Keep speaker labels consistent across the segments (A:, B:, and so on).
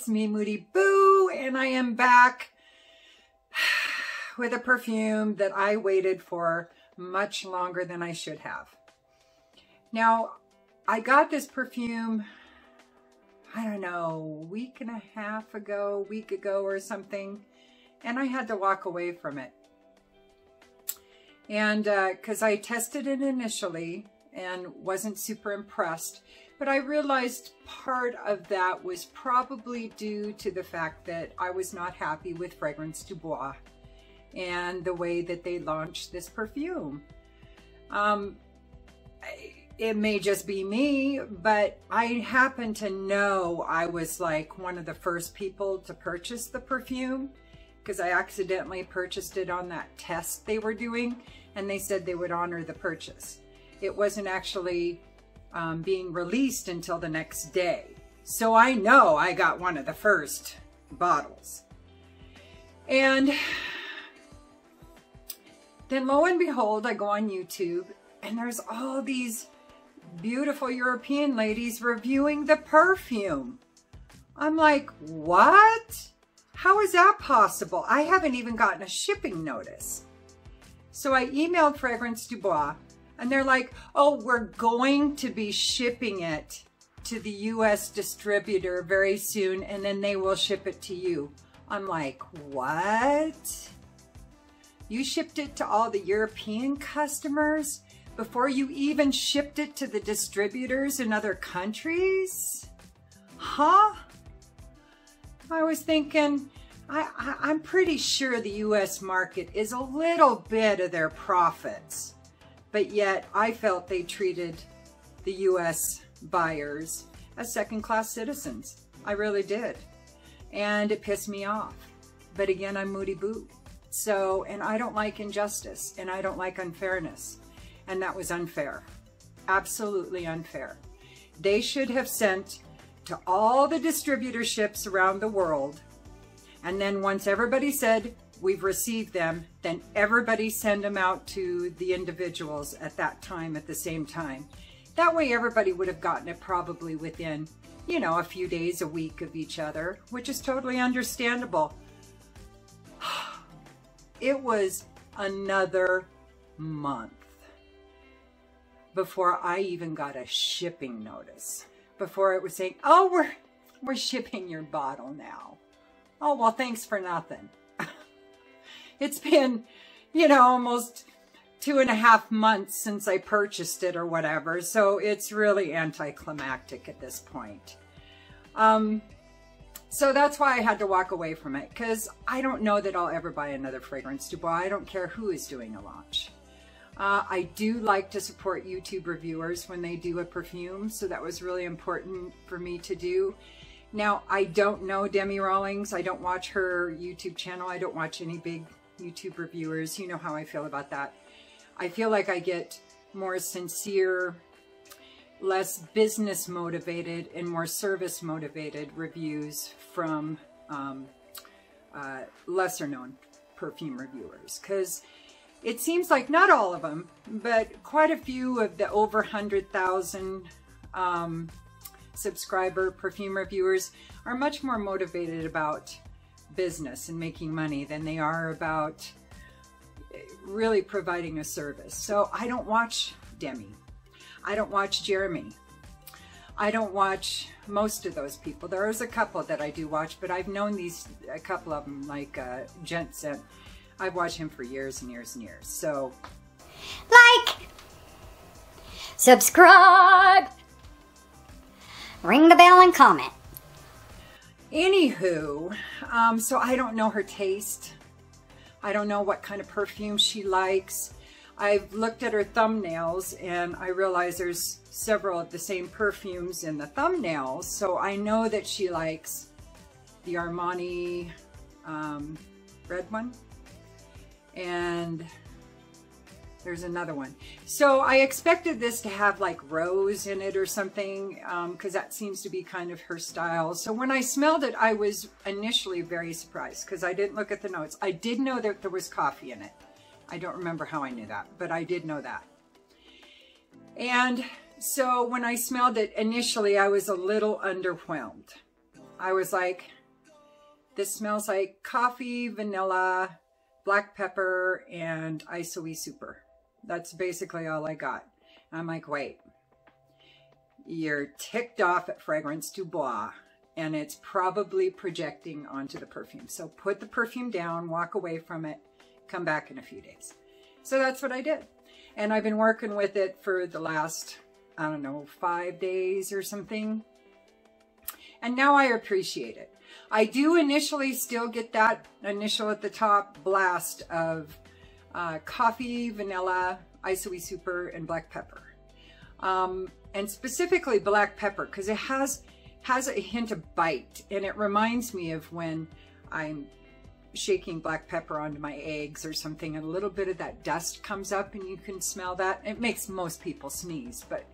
A: it's me, Moody Boo, and I am back with a perfume that I waited for much longer than I should have. Now, I got this perfume, I don't know, week and a half ago, week ago or something, and I had to walk away from it. And because uh, I tested it initially and wasn't super impressed, but I realized part of that was probably due to the fact that I was not happy with Fragrance Du Bois and the way that they launched this perfume. Um, it may just be me, but I happen to know I was like one of the first people to purchase the perfume because I accidentally purchased it on that test they were doing and they said they would honor the purchase. It wasn't actually um, being released until the next day. So I know I got one of the first bottles. And then lo and behold, I go on YouTube and there's all these beautiful European ladies reviewing the perfume. I'm like, what? How is that possible? I haven't even gotten a shipping notice. So I emailed Fragrance Du Bois and they're like, oh, we're going to be shipping it to the US distributor very soon and then they will ship it to you. I'm like, what? You shipped it to all the European customers before you even shipped it to the distributors in other countries? Huh? I was thinking, I, am pretty sure the US market is a little bit of their profits but yet I felt they treated the U.S. buyers as second-class citizens. I really did. And it pissed me off. But again, I'm Moody Boo. So, and I don't like injustice and I don't like unfairness. And that was unfair. Absolutely unfair. They should have sent to all the distributorships around the world. And then once everybody said, we've received them, then everybody send them out to the individuals at that time at the same time. That way everybody would have gotten it probably within, you know, a few days, a week of each other, which is totally understandable. It was another month before I even got a shipping notice. Before it was saying, oh, we're, we're shipping your bottle now. Oh, well, thanks for nothing. It's been, you know, almost two and a half months since I purchased it or whatever. So it's really anticlimactic at this point. Um, so that's why I had to walk away from it because I don't know that I'll ever buy another Fragrance Du Bois. I don't care who is doing a launch. Uh, I do like to support YouTube reviewers when they do a perfume, so that was really important for me to do. Now, I don't know Demi Rawlings. I don't watch her YouTube channel. I don't watch any big YouTube reviewers. You know how I feel about that. I feel like I get more sincere, less business motivated and more service motivated reviews from um, uh, lesser known perfume reviewers because it seems like not all of them, but quite a few of the over 100,000 um, subscriber perfume reviewers are much more motivated about business and making money than they are about really providing a service. So I don't watch Demi. I don't watch Jeremy. I don't watch most of those people. There is a couple that I do watch, but I've known these, a couple of them, like uh, Jensen. I've watched him for years and years and years. So,
B: like, subscribe, ring the bell and comment.
A: Anywho, um, so I don't know her taste. I don't know what kind of perfume she likes. I've looked at her thumbnails and I realize there's several of the same perfumes in the thumbnails. So I know that she likes the Armani um, red one. And there's another one. So I expected this to have like rose in it or something because um, that seems to be kind of her style. So when I smelled it, I was initially very surprised because I didn't look at the notes. I did know that there was coffee in it. I don't remember how I knew that, but I did know that. And so when I smelled it initially, I was a little underwhelmed. I was like, this smells like coffee, vanilla, black pepper, and ISOE super. That's basically all I got. I'm like, wait, you're ticked off at Fragrance Du Bois and it's probably projecting onto the perfume. So put the perfume down, walk away from it, come back in a few days. So that's what I did. And I've been working with it for the last, I don't know, five days or something. And now I appreciate it. I do initially still get that initial at the top blast of uh, coffee, vanilla, ISOE super, and black pepper. Um, and specifically black pepper because it has has a hint of bite and it reminds me of when I'm shaking black pepper onto my eggs or something and a little bit of that dust comes up and you can smell that. It makes most people sneeze, but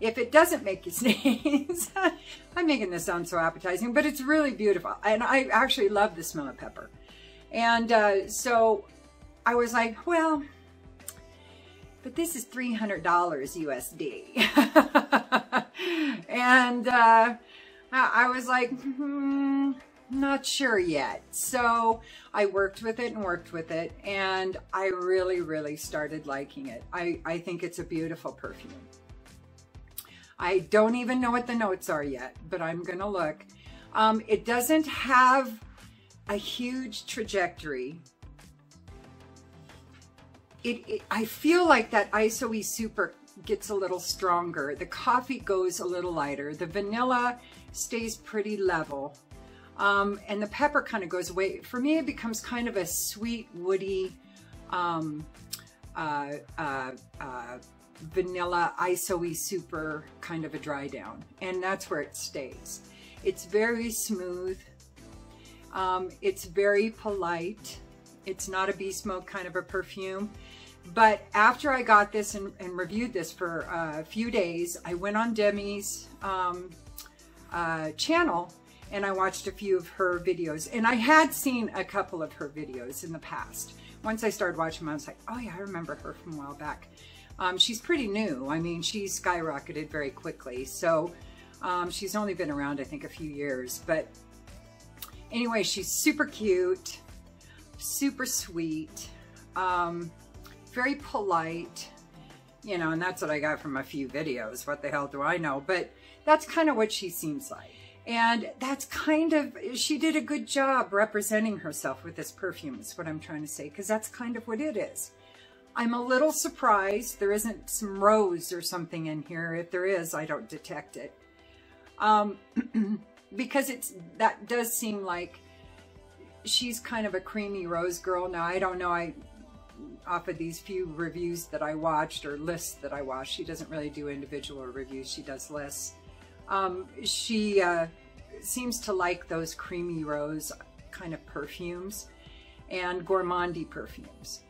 A: if it doesn't make you sneeze, I'm making this sound so appetizing, but it's really beautiful. And I actually love the smell of pepper. And uh, so I was like, well, but this is $300 USD. and uh, I was like, hmm, not sure yet. So I worked with it and worked with it and I really, really started liking it. I, I think it's a beautiful perfume. I don't even know what the notes are yet, but I'm gonna look. Um, it doesn't have a huge trajectory. It, it, I feel like that ISOE Super gets a little stronger. The coffee goes a little lighter. The vanilla stays pretty level. Um, and the pepper kind of goes away. For me, it becomes kind of a sweet, woody, um, uh, uh, uh, vanilla ISOE super kind of a dry down. And that's where it stays. It's very smooth. Um, it's very polite. It's not a beast mode kind of a perfume. But after I got this and, and reviewed this for a few days, I went on Demi's um, uh, channel and I watched a few of her videos. And I had seen a couple of her videos in the past. Once I started watching them, I was like, oh yeah, I remember her from a while back. Um, she's pretty new. I mean, she's skyrocketed very quickly. So um, she's only been around, I think, a few years. But anyway, she's super cute, super sweet. Um, very polite, you know, and that's what I got from a few videos. What the hell do I know? But that's kind of what she seems like. And that's kind of, she did a good job representing herself with this perfume is what I'm trying to say, because that's kind of what it is. I'm a little surprised there isn't some rose or something in here. If there is, I don't detect it. Um, because it's, that does seem like she's kind of a creamy rose girl. Now, I don't know. I off of these few reviews that I watched or lists that I watched. She doesn't really do individual reviews. She does lists. Um, she uh, seems to like those creamy rose kind of perfumes and gourmandy perfumes.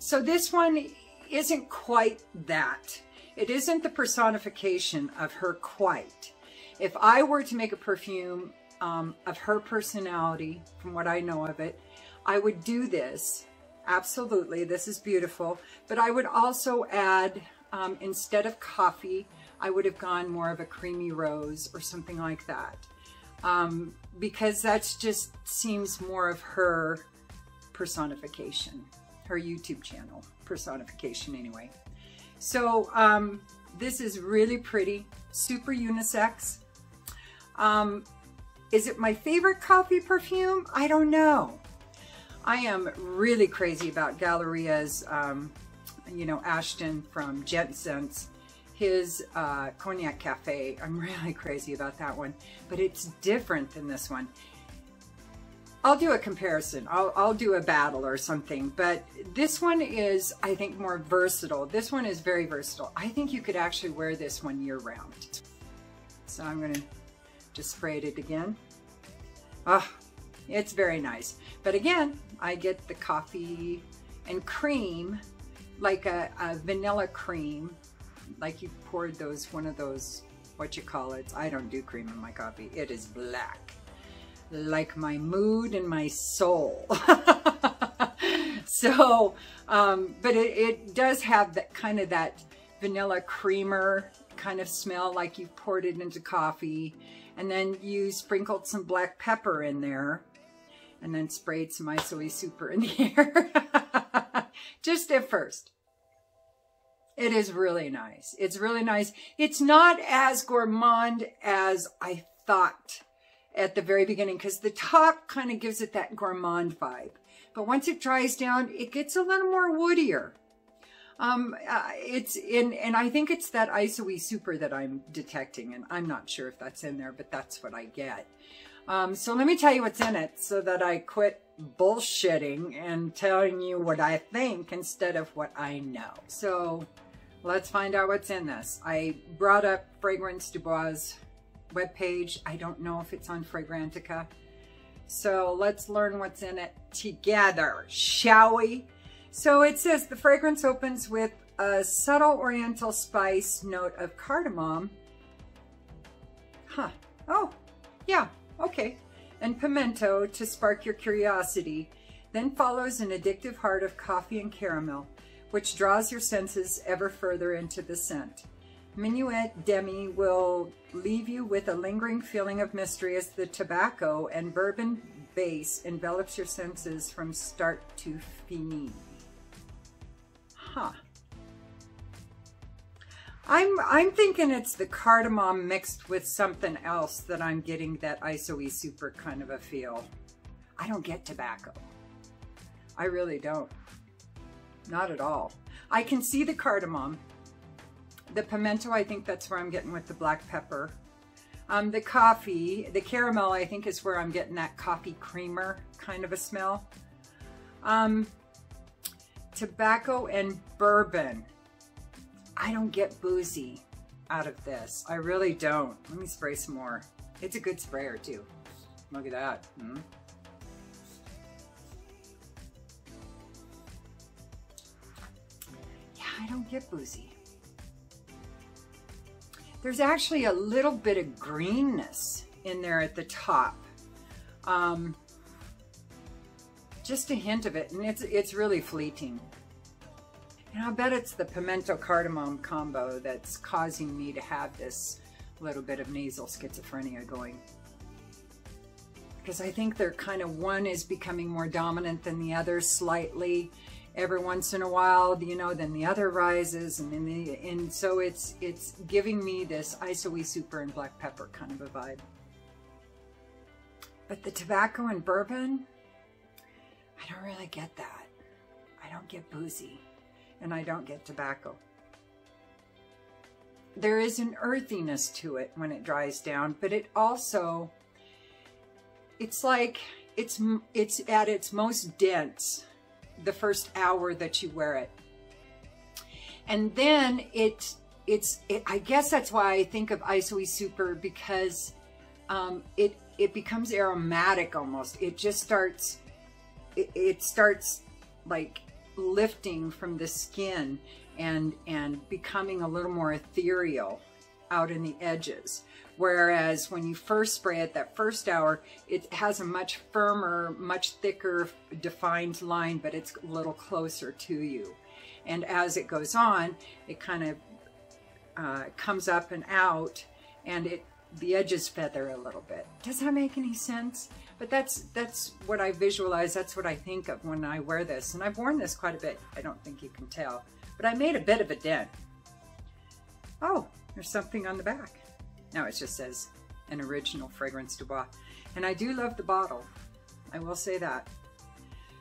A: So this one isn't quite that. It isn't the personification of her quite. If I were to make a perfume um, of her personality, from what I know of it, I would do this Absolutely, this is beautiful. But I would also add, um, instead of coffee, I would have gone more of a creamy rose or something like that. Um, because that just seems more of her personification, her YouTube channel personification anyway. So um, this is really pretty, super unisex. Um, is it my favorite coffee perfume? I don't know. I am really crazy about Galleria's, um, you know, Ashton from Jensen's, his uh, Cognac Cafe. I'm really crazy about that one, but it's different than this one. I'll do a comparison. I'll, I'll do a battle or something, but this one is, I think, more versatile. This one is very versatile. I think you could actually wear this one year round. So I'm going to just spray it again. Ah, oh, it's very nice. But again, I get the coffee and cream, like a, a vanilla cream, like you poured those, one of those, what you call it. I don't do cream in my coffee. It is black, like my mood and my soul. So, um, but it, it does have that kind of that vanilla creamer kind of smell like you poured it into coffee. And then you sprinkled some black pepper in there and then sprayed some ISOE Super in the air. Just at first. It is really nice. It's really nice. It's not as gourmand as I thought at the very beginning because the top kind of gives it that gourmand vibe. But once it dries down, it gets a little more woodier. Um, uh, it's in, and I think it's that ISOE super that I'm detecting, and I'm not sure if that's in there, but that's what I get. Um, so let me tell you what's in it so that I quit bullshitting and telling you what I think instead of what I know. So let's find out what's in this. I brought up Fragrance Du Bois webpage. I don't know if it's on Fragrantica. So let's learn what's in it together, shall we? So it says the fragrance opens with a subtle oriental spice note of cardamom. Huh. Oh, yeah, okay. And pimento to spark your curiosity. Then follows an addictive heart of coffee and caramel, which draws your senses ever further into the scent. Minuit Demi will leave you with a lingering feeling of mystery as the tobacco and bourbon base envelops your senses from start to finish. Huh. I'm, I'm thinking it's the cardamom mixed with something else that I'm getting that ISOE super kind of a feel. I don't get tobacco. I really don't. Not at all. I can see the cardamom. The pimento, I think that's where I'm getting with the black pepper. Um, the coffee, the caramel, I think is where I'm getting that coffee creamer kind of a smell. Um, tobacco and bourbon. I don't get boozy out of this. I really don't. Let me spray some more. It's a good sprayer too. Look at that. Hmm? Yeah, I don't get boozy. There's actually a little bit of greenness in there at the top. Um, just a hint of it, and it's it's really fleeting. And I bet it's the pimento cardamom combo that's causing me to have this little bit of nasal schizophrenia going. Because I think they're kind of, one is becoming more dominant than the other slightly. Every once in a while, you know, then the other rises. And, the, and so it's, it's giving me this ISOE super and black pepper kind of a vibe. But the tobacco and bourbon, I don't really get that. I don't get boozy and I don't get tobacco. There is an earthiness to it when it dries down, but it also, it's like, it's, it's at its most dense the first hour that you wear it. And then it, it's, it, I guess that's why I think of ISOE Super because um, it, it becomes aromatic almost. It just starts, it, it starts like lifting from the skin and, and becoming a little more ethereal out in the edges. Whereas when you first spray it that first hour, it has a much firmer, much thicker defined line, but it's a little closer to you. And as it goes on, it kind of uh, comes up and out and it the edges feather a little bit. Does that make any sense? But that's that's what I visualize. That's what I think of when I wear this. And I've worn this quite a bit. I don't think you can tell. But I made a bit of a dent. Oh, there's something on the back. Now it just says an original Fragrance Du Bois. And I do love the bottle. I will say that.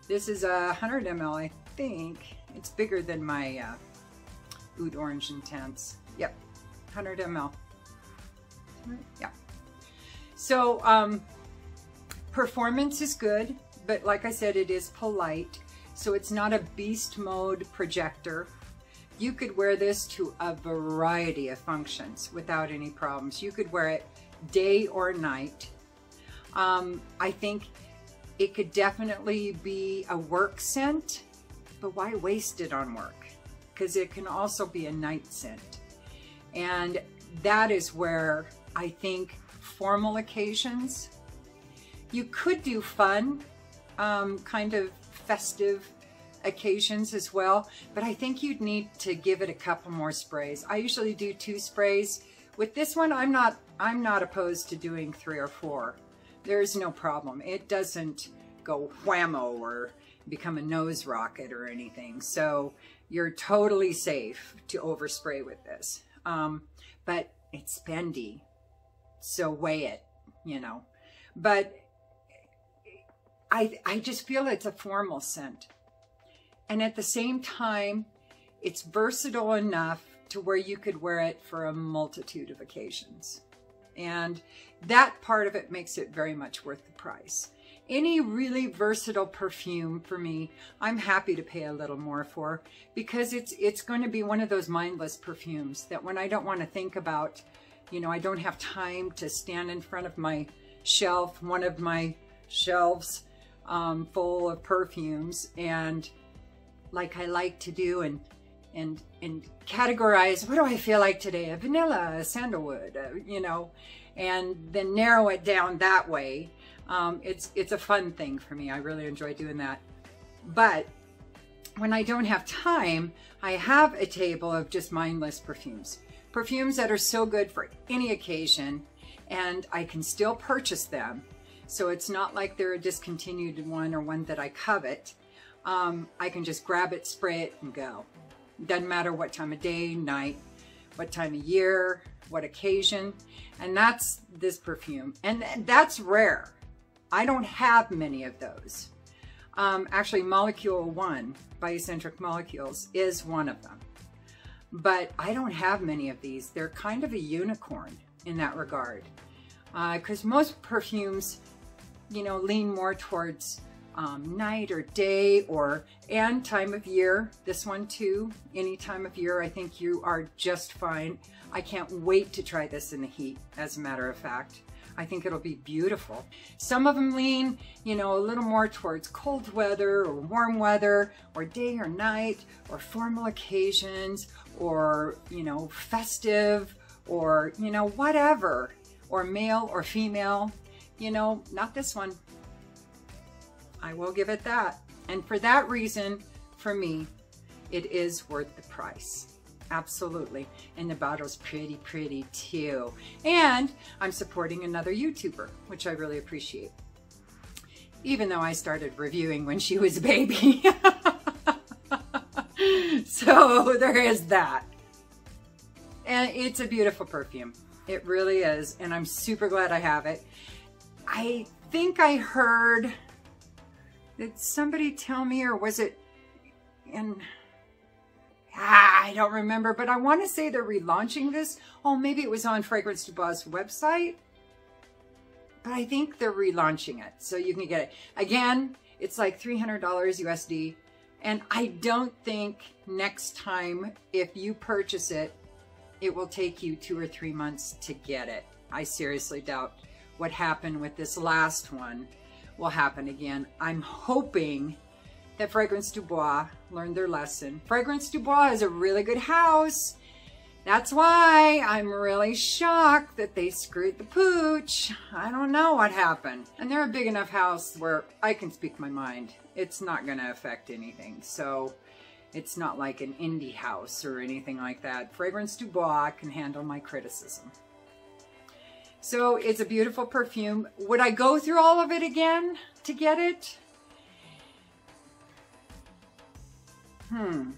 A: This is a 100 ml, I think. It's bigger than my uh, Oud Orange Intense. Yep, 100 ml. Yeah. So, um, Performance is good, but like I said, it is polite. So it's not a beast mode projector. You could wear this to a variety of functions without any problems. You could wear it day or night. Um, I think it could definitely be a work scent, but why waste it on work? Because it can also be a night scent. And that is where I think formal occasions you could do fun, um, kind of festive occasions as well, but I think you'd need to give it a couple more sprays. I usually do two sprays. With this one, I'm not, I'm not opposed to doing three or four. There's no problem. It doesn't go whammo or become a nose rocket or anything. So you're totally safe to overspray with this. Um, but it's bendy, so weigh it, you know. But I, I just feel it's a formal scent. And at the same time, it's versatile enough to where you could wear it for a multitude of occasions. And that part of it makes it very much worth the price. Any really versatile perfume for me, I'm happy to pay a little more for because it's it's going to be one of those mindless perfumes that when I don't want to think about, you know, I don't have time to stand in front of my shelf, one of my shelves um, full of perfumes and like I like to do and and and categorize what do I feel like today? A vanilla a sandalwood uh, you know and then narrow it down that way. Um, it's it's a fun thing for me. I really enjoy doing that. But when I don't have time I have a table of just mindless perfumes perfumes that are so good for any occasion and I can still purchase them. So it's not like they're a discontinued one or one that I covet um, I can just grab it spray it and go doesn't matter what time of day, night, what time of year, what occasion. And that's this perfume. And that's rare. I don't have many of those. Um, actually, Molecule 1 by Molecules is one of them. But I don't have many of these. They're kind of a unicorn in that regard. Because uh, most perfumes, you know, lean more towards um, night or day or and time of year. This one too, any time of year, I think you are just fine. I can't wait to try this in the heat, as a matter of fact. I think it'll be beautiful. Some of them lean, you know, a little more towards cold weather or warm weather or day or night or formal occasions or, you know, festive or, you know, whatever or male or female. You know, not this one. I will give it that. And for that reason, for me, it is worth the price. Absolutely. And the bottle's pretty, pretty too. And I'm supporting another YouTuber, which I really appreciate. Even though I started reviewing when she was a baby. so there is that. And it's a beautiful perfume. It really is. And I'm super glad I have it. I think I heard did somebody tell me or was it in... Ah, I don't remember, but I want to say they're relaunching this. Oh, maybe it was on Fragrance Du Bois' website. But I think they're relaunching it, so you can get it. Again, it's like $300 USD. And I don't think next time, if you purchase it, it will take you two or three months to get it. I seriously doubt what happened with this last one will happen again. I'm hoping that Fragrance Du Bois learned their lesson. Fragrance Du Bois is a really good house. That's why I'm really shocked that they screwed the pooch. I don't know what happened. And they're a big enough house where I can speak my mind. It's not going to affect anything. So it's not like an indie house or anything like that. Fragrance Du Bois can handle my criticism. So it's a beautiful perfume. Would I go through all of it again to get it? Hmm.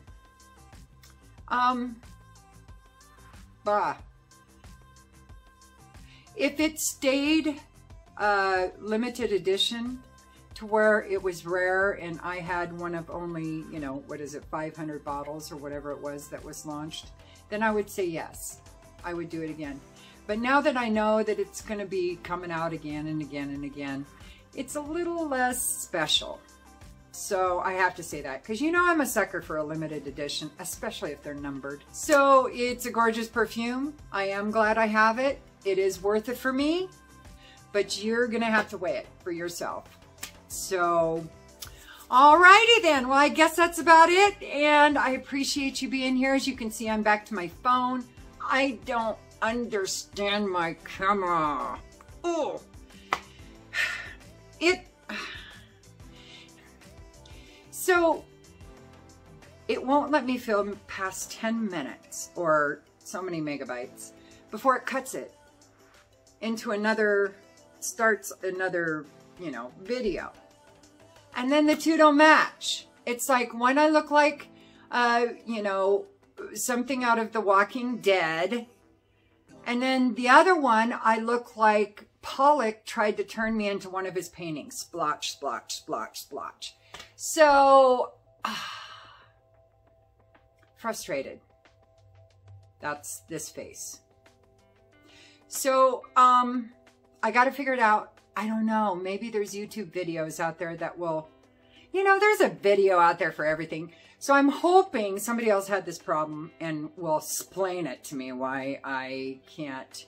A: Um, bah. If it stayed uh, limited edition to where it was rare and I had one of only, you know, what is it, 500 bottles or whatever it was that was launched, then I would say yes. I would do it again. But now that I know that it's going to be coming out again and again and again, it's a little less special. So I have to say that because you know I'm a sucker for a limited edition, especially if they're numbered. So it's a gorgeous perfume. I am glad I have it. It is worth it for me, but you're going to have to weigh it for yourself. So Alrighty then. Well, I guess that's about it. And I appreciate you being here. As you can see, I'm back to my phone. I don't understand my camera. Oh, it. So, it won't let me film past 10 minutes or so many megabytes before it cuts it into another, starts another, you know, video. And then the two don't match. It's like one I look like, uh, you know, something out of The Walking Dead. And then the other one, I look like Pollock tried to turn me into one of his paintings. Splotch, splotch, splotch, splotch. So, frustrated. That's this face. So, um, I got to figure it out. I don't know. Maybe there's YouTube videos out there that will, you know, there's a video out there for everything. So I'm hoping somebody else had this problem and will explain it to me why I can't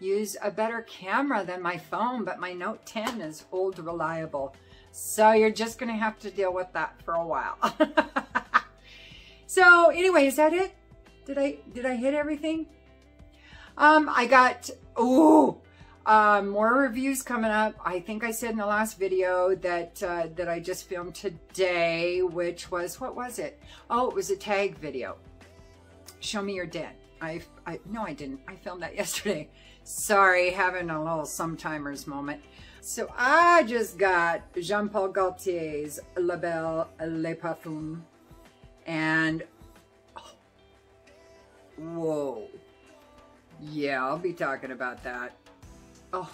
A: use a better camera than my phone, but my Note 10 is old reliable. So you're just to have to deal with that for a while. so anyway, is that it? Did I, did I hit everything? Um, I got, oh, uh, more reviews coming up. I think I said in the last video that, uh, that I just filmed today, which was, what was it? Oh, it was a tag video. Show me your dead. I, I, no, I didn't. I filmed that yesterday. Sorry, having a little sometimers moment. So I just got Jean-Paul Gaultier's La Belle Le Parfum. And, oh, whoa. Yeah, I'll be talking about that. Oh,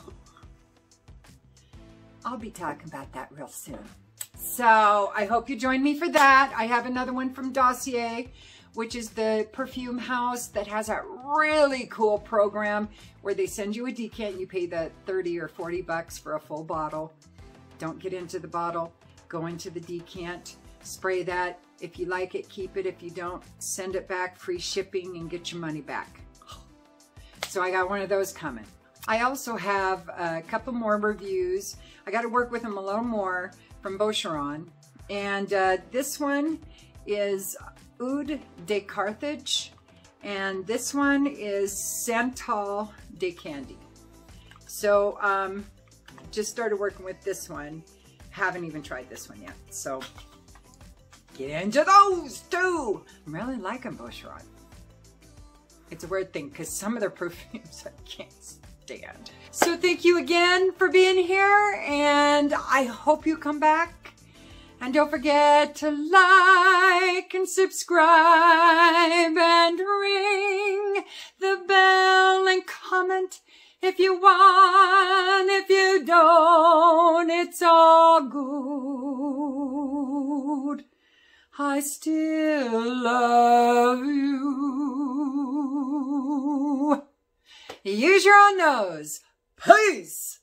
A: I'll be talking about that real soon. So I hope you join me for that. I have another one from Dossier, which is the perfume house that has a really cool program where they send you a decant. You pay the 30 or 40 bucks for a full bottle. Don't get into the bottle. Go into the decant. Spray that. If you like it, keep it. If you don't, send it back. Free shipping and get your money back. So I got one of those coming. I also have a couple more reviews. I got to work with them a little more from Boucheron. And uh, this one is Oud de Carthage. And this one is Santal de Kandy. So um, just started working with this one. Haven't even tried this one yet. So get into those too. I'm really liking Boucheron. It's a weird thing because some of their perfumes I can't stand. So thank you again for being here and I hope you come back. And don't forget to like and subscribe and ring the bell and comment if you want. If you don't, it's all good. I still love you. Use your own nose. Peace.